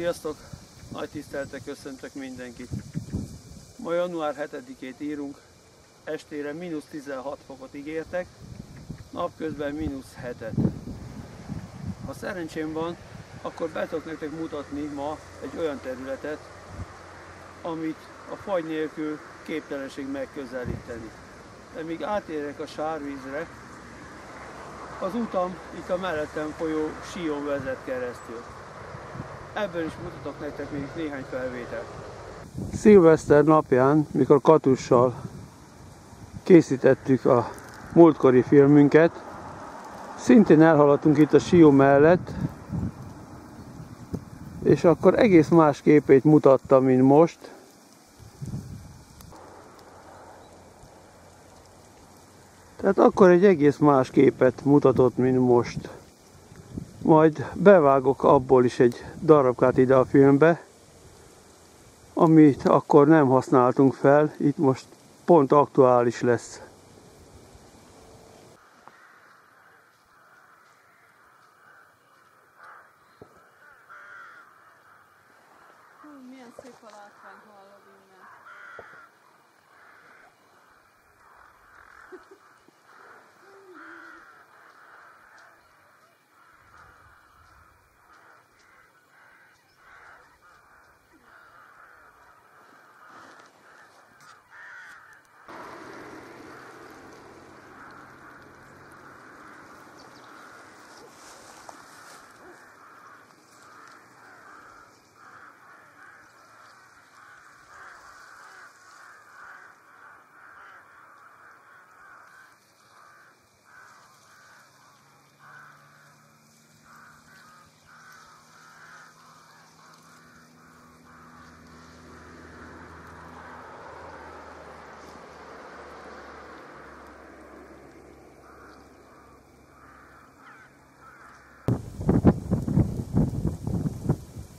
Sziasztok! Nagy tiszteltek köszöntök mindenkit! Ma január 7-ét írunk, estére mínusz 16 fokot ígértek, napközben mínusz 7-et. Ha szerencsém van, akkor be tudok nektek mutatni ma egy olyan területet, amit a fagy nélkül képtelenség megközelíteni. De míg átérek a sárvízre, az utam itt a mellettem folyó Sion vezet keresztül. Ebből is mutatok nektek még néhány felvételt. Szilveszter napján, mikor Katussal készítettük a múltkori filmünket, szintén elhaladtunk itt a Sió mellett, és akkor egész más képét mutatta, mint most. Tehát akkor egy egész más képet mutatott, mint most. Majd bevágok abból is egy darabkát ide a filmbe, amit akkor nem használtunk fel, itt most pont aktuális lesz.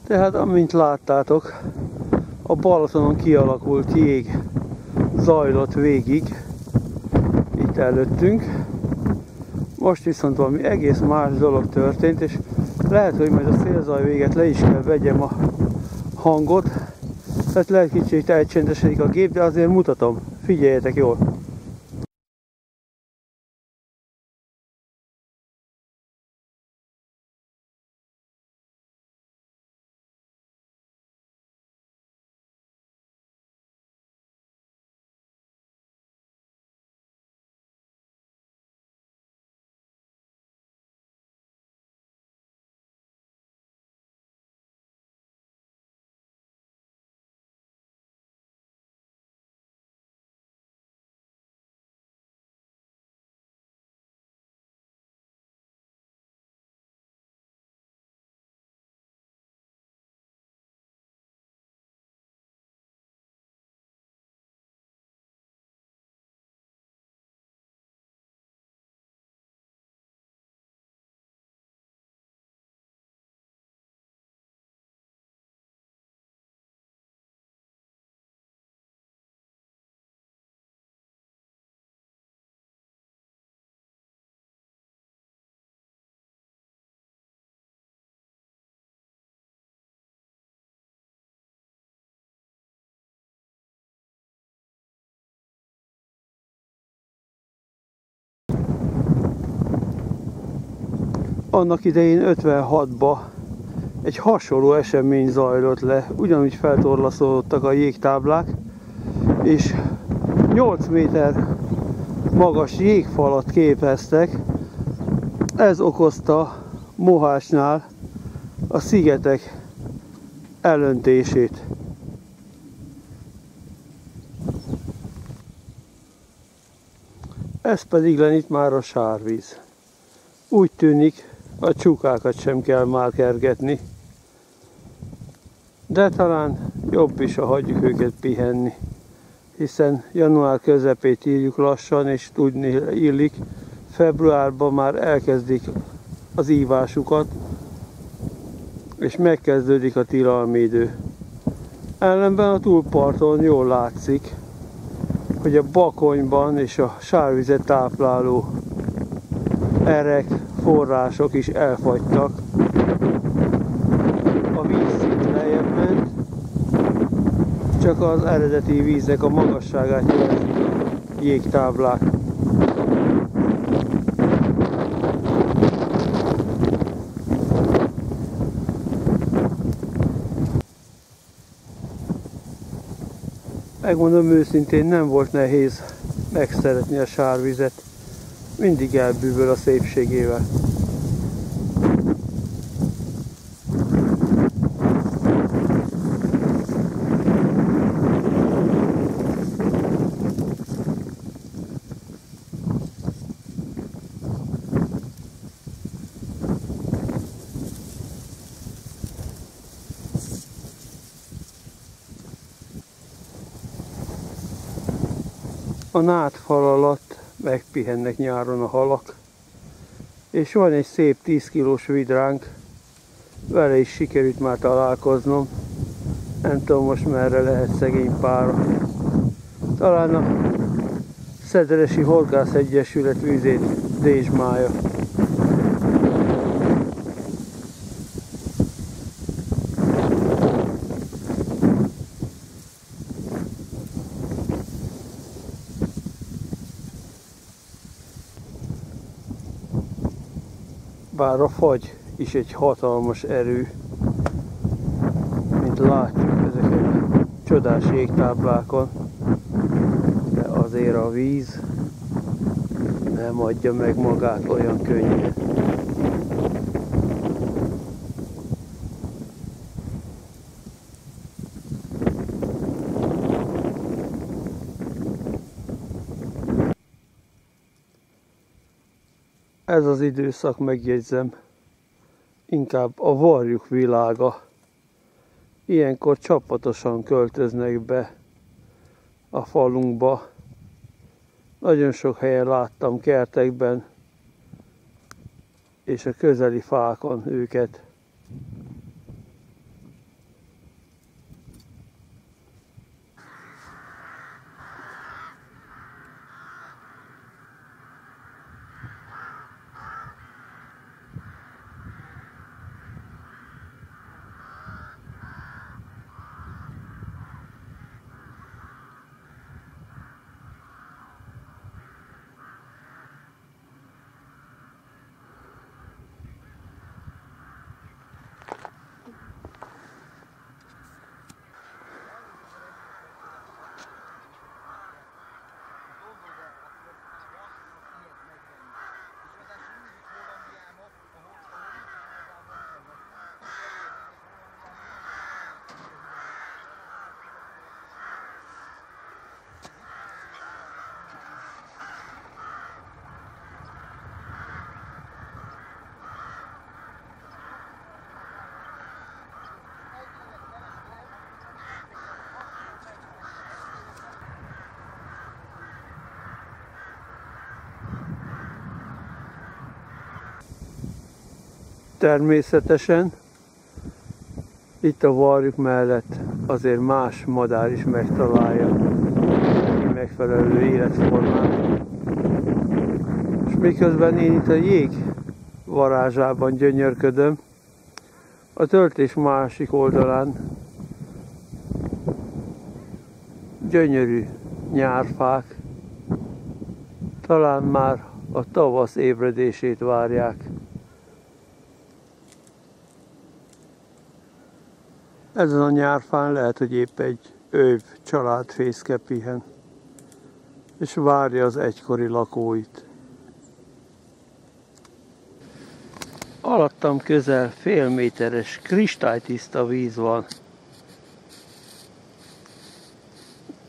Tehát amint láttátok, a Balatonon kialakult jég zajlott végig itt előttünk. Most viszont valami egész más dolog történt, és lehet, hogy majd a szélzaj véget le is kell vegyem a hangot. Tehát lehet kicsit elcsendesedik a gép, de azért mutatom. Figyeljetek jól! Annak idején 56-ba egy hasonló esemény zajlott le, ugyanúgy feltorlaszolódtak a jégtáblák, és 8 méter magas jégfalat képeztek. Ez okozta Mohásnál a szigetek elöntését. Ez pedig len itt már a sárvíz. Úgy tűnik, a csukákat sem kell már kergetni. De talán jobb is, ha hagyjuk őket pihenni. Hiszen január közepét írjuk lassan, és tudni illik, februárban már elkezdik az ívásukat, és megkezdődik a tilalmi idő. Ellenben a túlparton jól látszik, hogy a bakonyban és a sárvizet tápláló erek források is elfagytak. A vízszint csak az eredeti víznek a magasságát jelentik a jégtáblák. Megmondom őszintén, nem volt nehéz megszeretni a sárvizet. Mindig elbűvöl a szépségével. A nátfal alatt megpihennek nyáron a halak, és van egy szép 10 kilós vidránk, vele is sikerült már találkoznom, nem tudom most merre lehet szegény pára. Talán a Szederesi Horgász Egyesület vízét dézsmája. Bár a fagy is egy hatalmas erő, mint látjuk ezeken a csodás jégtáblákon, de azért a víz nem adja meg magát olyan könnyen. Ez az időszak, megjegyzem, inkább a varjuk világa. Ilyenkor csapatosan költöznek be a falunkba. Nagyon sok helyen láttam kertekben és a közeli fákon őket. Természetesen itt a varjuk mellett azért más madár is megtalálja a megfelelő életformát. És miközben én itt a jég varázsában gyönyörködöm, a töltés másik oldalán gyönyörű nyárfák, talán már a tavasz ébredését várják. Ezen a nyárfán lehet, hogy épp egy őv családfészke pihen, és várja az egykori lakóit. Alattam közel fél méteres kristálytiszta víz van,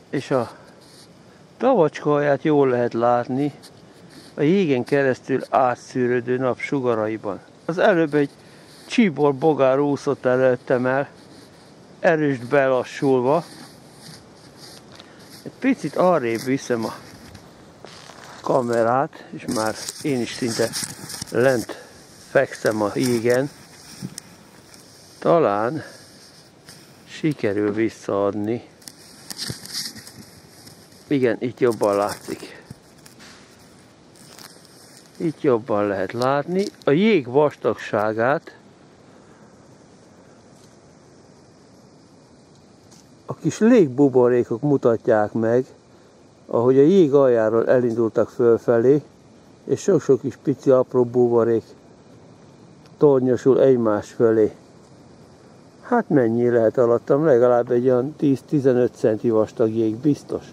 és a tavacska jól lehet látni a jégen keresztül átszűrődő nap sugaraiban. Az előbb egy csíbor bogár úszott előttem el, erőst belassulva. Egy picit arrébb viszem a kamerát, és már én is szinte lent fekszem a jégen. Talán sikerül visszaadni. Igen, itt jobban látszik. Itt jobban lehet látni. A jég vastagságát kis légbuborékok mutatják meg, ahogy a jég aljáról elindultak fölfelé, és sok-sok kis pici apró buborék tornyosul egymás fölé. Hát mennyi lehet alattam? Legalább egy olyan 10-15 centi vastag jég biztos.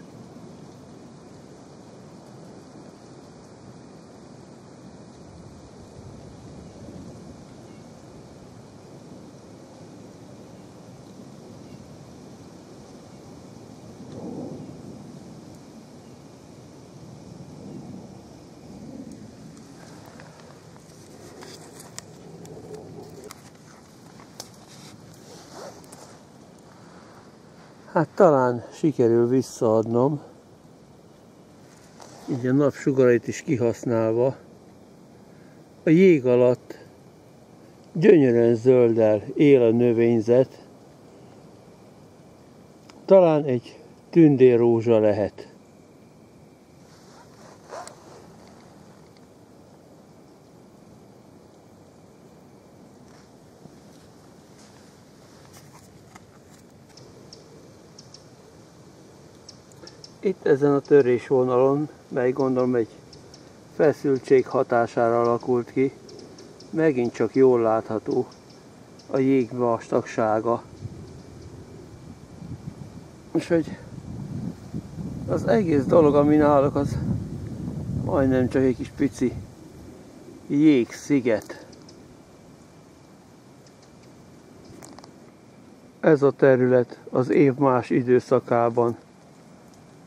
Hát talán sikerül visszaadnom, így a napsugarait is kihasználva. A jég alatt gyönyörűen zöldel él a növényzet, talán egy tündérrózsa lehet. Itt ezen a törésvonalon, mely gondolom egy feszültség hatására alakult ki, megint csak jól látható a jég vastagsága. És hogy az egész dolog, ami náluk, az majdnem csak egy kis pici jégsziget. Ez a terület az év más időszakában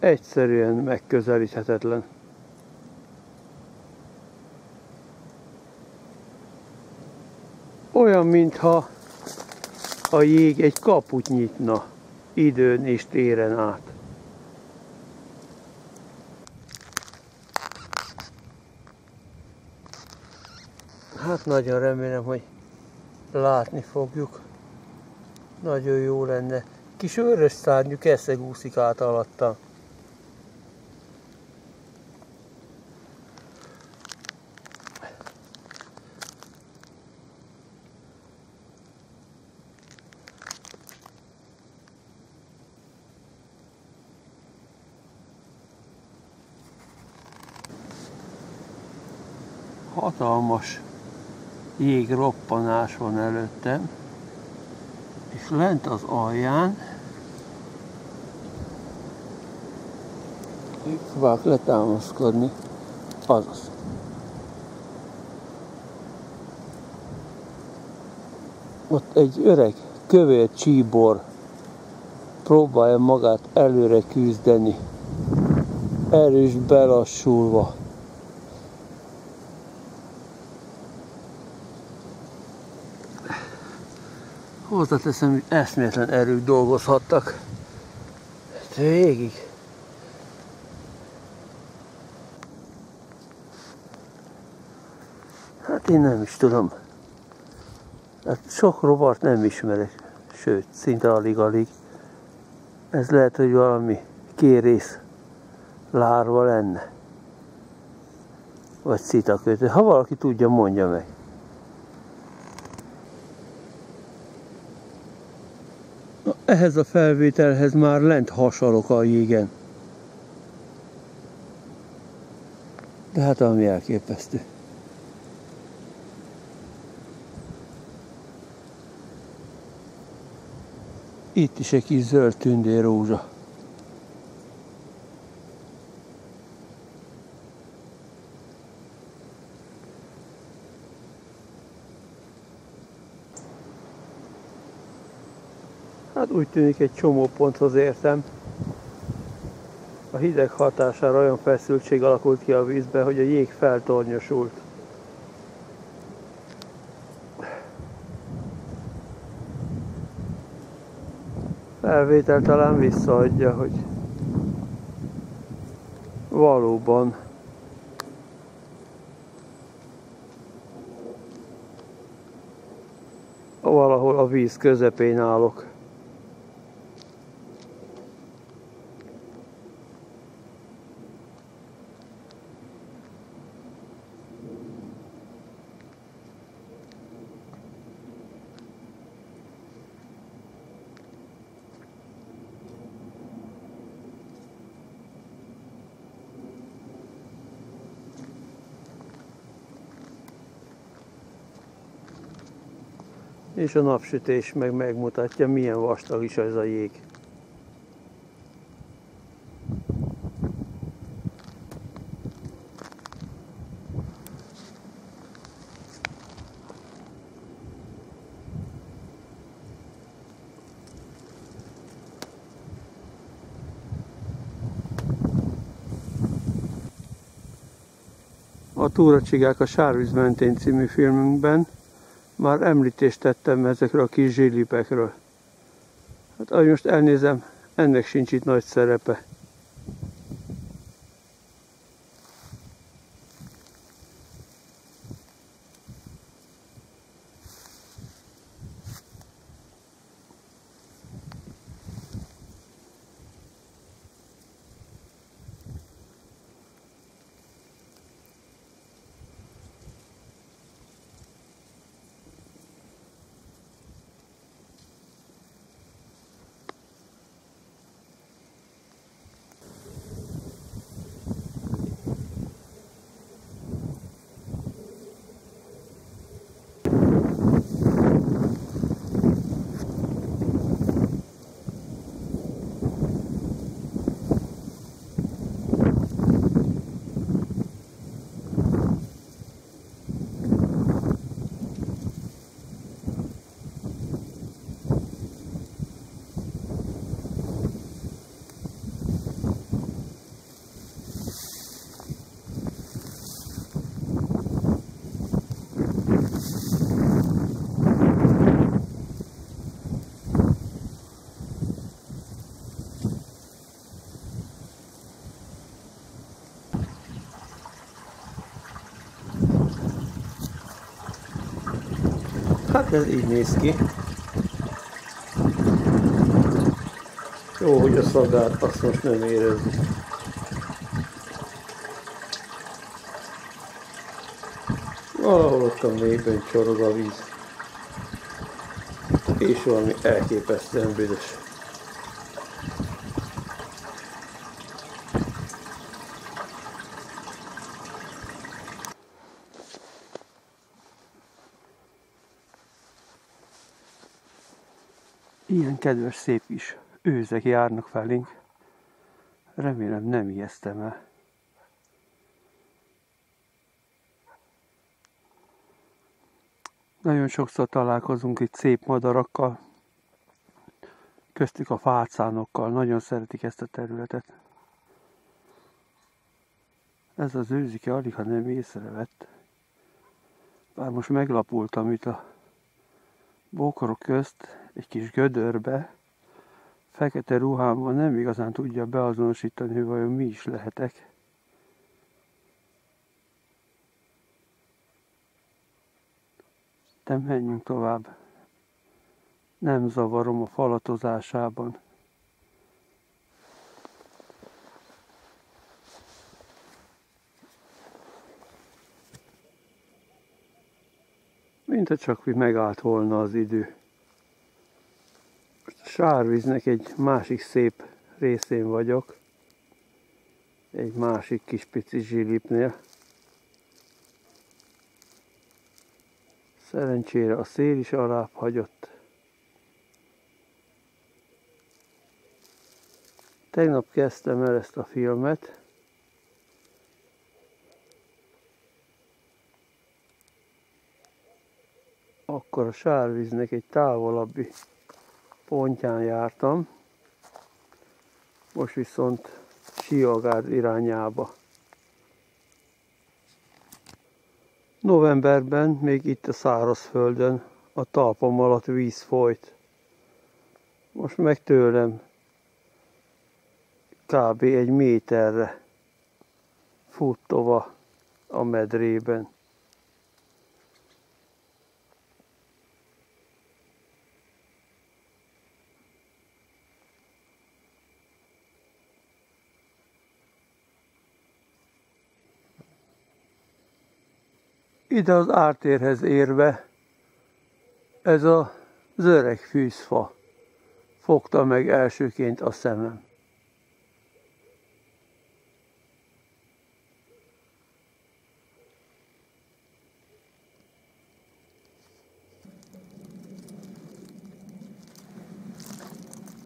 egyszerűen megközelíthetetlen. Olyan, mintha a jég egy kaput nyitna időn és téren át. Hát nagyon remélem, hogy látni fogjuk. Nagyon jó lenne. Kis őrös szárnyú keszeg úszik át alattam. Hatalmas jégroppanás van előttem, és lent az alján próbálok letámaszkodni, azaz. Ott egy öreg kövér csíbor próbálja magát előre küzdeni, erős belassulva. Hozzáteszem, hogy eszméletlen erők dolgozhattak. Végig. Hát én nem is tudom. Hát sok rovart nem ismerek, sőt, szinte alig-alig. Ez lehet, hogy valami kérész lárva lenne. Vagy szitakötő. Ha valaki tudja, mondja meg. Ehhez a felvételhez már lent hasalok a jégen. De hát ami elképesztő. Itt is egy kis zöld tündérrózsa. Úgy tűnik egy csomó ponthoz értem. A hideg hatására olyan feszültség alakult ki a vízbe, hogy a jég feltornyosult. Felvétel talán visszaadja, hogy valóban valahol a víz közepén állok. És a napsütés meg megmutatja, milyen vastag is ez a jég. A Túracsigák a Sárvíz mentén című filmünkben már említést tettem ezekről a kis zsillipekről. Hát ahogy most elnézem, ennek sincs itt nagy szerepe. Ez így néz ki. Jó, hogy a szagát azt most nem érezzük. Valahol ott a mélyben csorog a víz. És valami elképesztően büdös. Kedves, szép is őzek járnak felénk. Remélem nem ijesztem el. Nagyon sokszor találkozunk itt szép madarakkal, köztük a fácánokkal, nagyon szeretik ezt a területet. Ez az őzike alig, ha nem észrevett. Bár most meglapultam itt a bókorok közt, egy kis gödörbe, fekete ruhámban nem igazán tudja beazonosítani, hogy vajon mi is lehetek. De menjünk tovább. Nem zavarom a falatozásában. Mint csak megállt volna az idő. Sárvíznek egy másik szép részén vagyok. Egy másik kis pici zsilipnél. Szerencsére a szél is alább hagyott. Tegnap kezdtem el ezt a filmet. Akkor a sárvíznek egy távolabbi pontján jártam, most viszont Siagárd irányába. Novemberben még itt a szárazföldön a talpam alatt víz folyt. Most meg tőlem kb. egy méterre fut a medrében. Ide az ártérhez érve ez a öreg fűzfa fogta meg elsőként a szemem.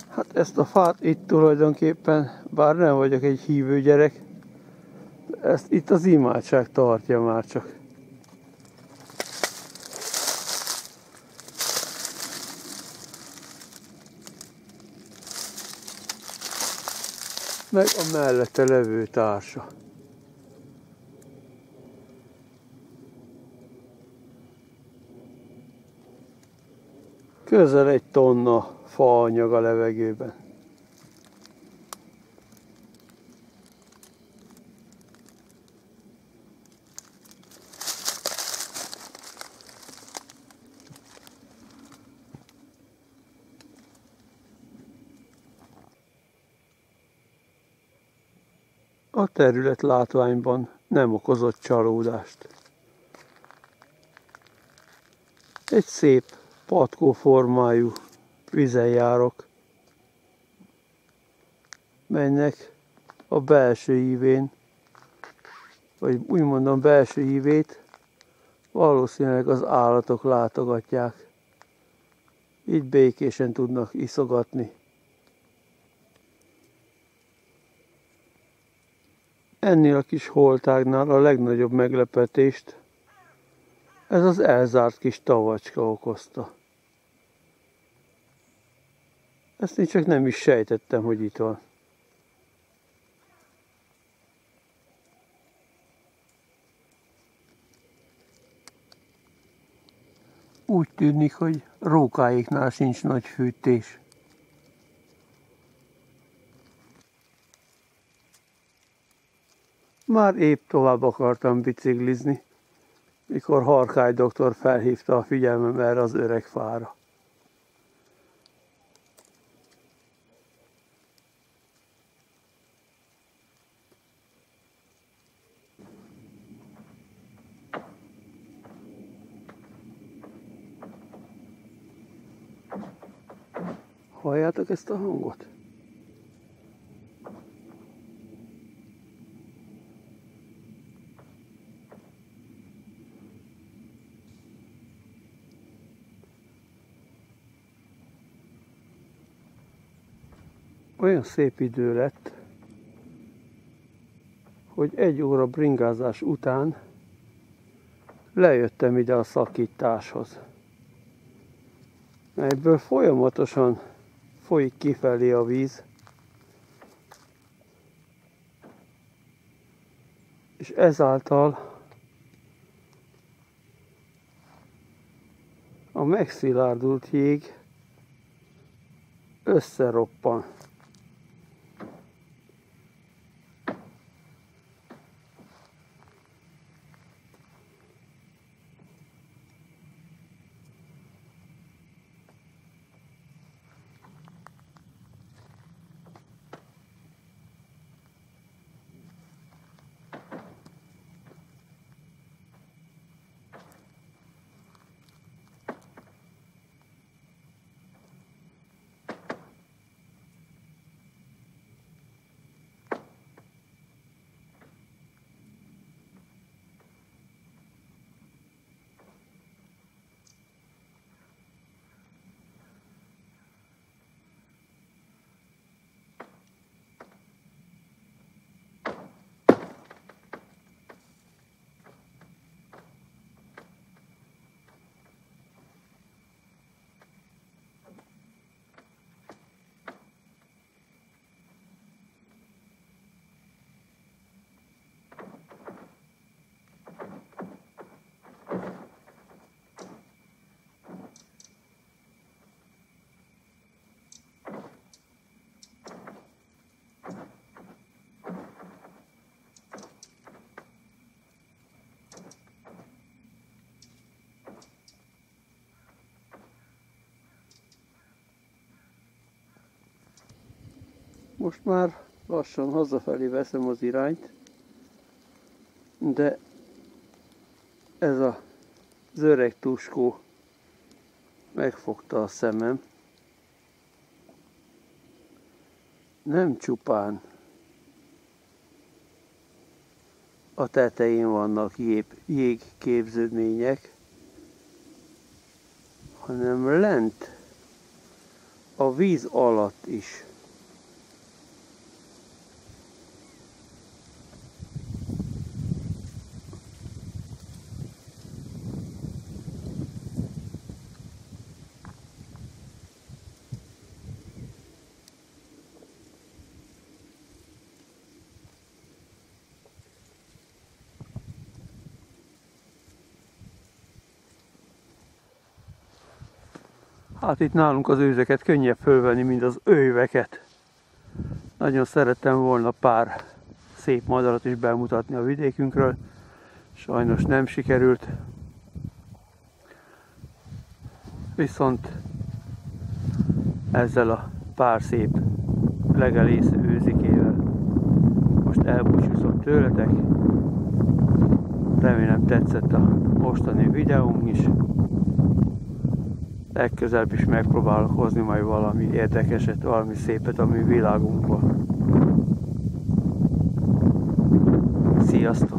Hát ezt a fát itt tulajdonképpen, bár nem vagyok egy hívő gyerek, ezt itt az imádság tartja már csak. Meg a mellette levő társa. Közel egy tonna faanyag a levegőben. Terület látványban nem okozott csalódást. Egy szép patkó formájú vizen járok, melynek a belső ívén, vagy úgy mondom belső ívét valószínűleg az állatok látogatják. Így békésen tudnak iszogatni. Ennél a kis holtágnál a legnagyobb meglepetést ez az elzárt kis tavacska okozta. Ezt én csak nem is sejtettem, hogy itt van. Úgy tűnik, hogy rókáiknál sincs nagy fűtés. Már épp tovább akartam biciklizni, mikor Harkály doktor felhívta a figyelmem erre az öreg fára. Halljátok ezt a hangot? Olyan szép idő lett, hogy egy óra bringázás után lejöttem ide a szakításhoz, melyből folyamatosan folyik kifelé a víz, és ezáltal a megszilárdult jég összeroppan. Most már lassan hazafelé veszem az irányt, de ez a az öreg tuskó megfogta a szemem. Nem csupán a tetején vannak jég, jégképződmények, hanem lent a víz alatt is. Hát itt nálunk az őzeket könnyebb fölvenni, mint az őveket. Nagyon szerettem volna pár szép madarat is bemutatni a vidékünkről. Sajnos nem sikerült. Viszont ezzel a pár szép legelész őzikével most elbúcsúzom tőletek. Remélem tetszett a mostani videónk is legközelebb is megpróbálok hozni majd valami érdekeset, valami szépet a mi világunkból. Sziasztok!